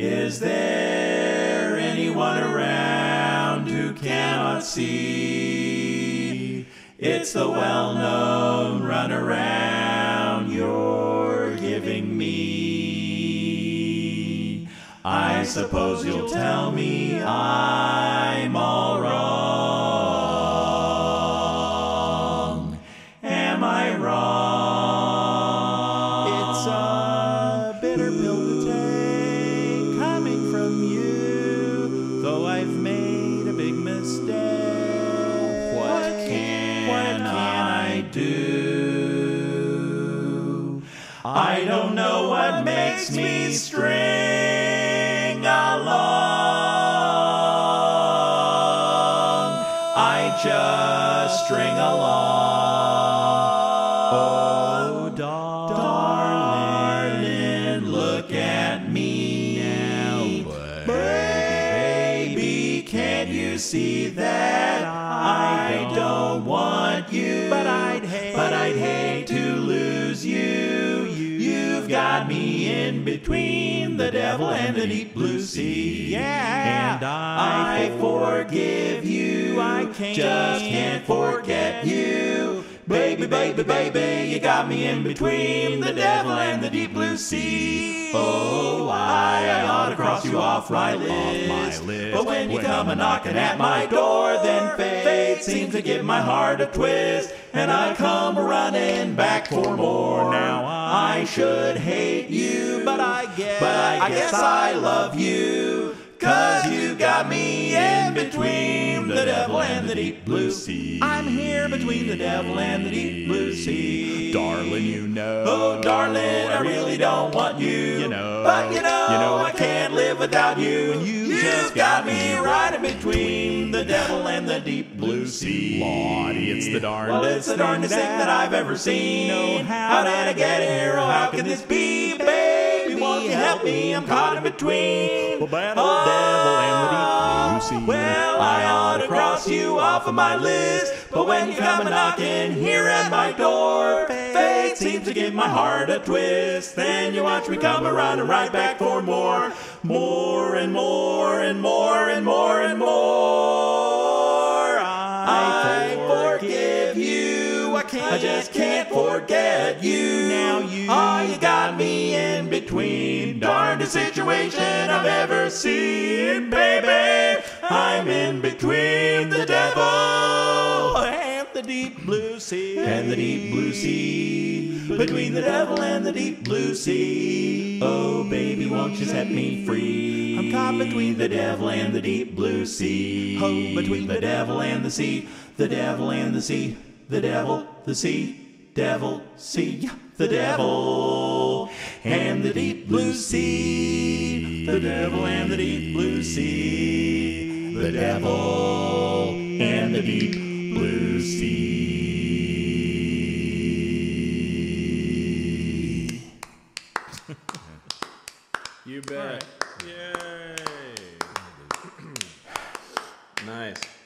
Is there anyone around who cannot see? It's the well known runaround you're giving me. I suppose you'll tell me I'm all wrong. Am I wrong? Do? I don't know what makes me string along. I just string along. Oh, darling, look at me now, baby. Can't you see that I don't got me in between the devil and the deep blue sea. Yeah. and I I forgive you. I can't- just can't forget you. Baby, baby, baby, you got me in between the devil and the deep blue sea. Oh, I, I ought to cross you off my list. Off my list. But when you When come a knocking at my door, then fate seems to give my heart a twist, and I come running back for more. Now I should hate you, But I guess- but I, I guess guess I love you. Cause you got me in between the devil and the deep blue sea. I'm here between the devil and the deep blue sea. Darling, you know. Oh, darling, I really don't want you. You know. But you know, You know live without you. When you You've just got got me right in between the devil and the deep blue sea. Lordy, it's the darndest Well, it's the thing darndest thing that I've ever seen. how, how did I get here? Oh, how can this be? You help me? I'm caught in between. The bad old devil and the deep blue sea. Well, I ought to cross you off of my list. But when you come a knocking here at my door, fate seems to give my heart a twist. Then you watch me come a running right back for more, more and more and more and more and more. I forgive you. I can't. I just can't forget you. Now you- between. Darndest situation I've ever seen, baby. I'm in between the devil and the deep blue sea. and the deep blue sea. Between the devil and the deep blue sea. Oh, baby, won't you set me free? I'm caught between the devil and the deep blue sea. Oh, between the devil and the sea. The devil and the sea. The devil, the sea. Devil, sea. The devil and the deep blue sea. The devil and the deep blue sea. The devil and the deep blue sea. You bet. Yay. nice.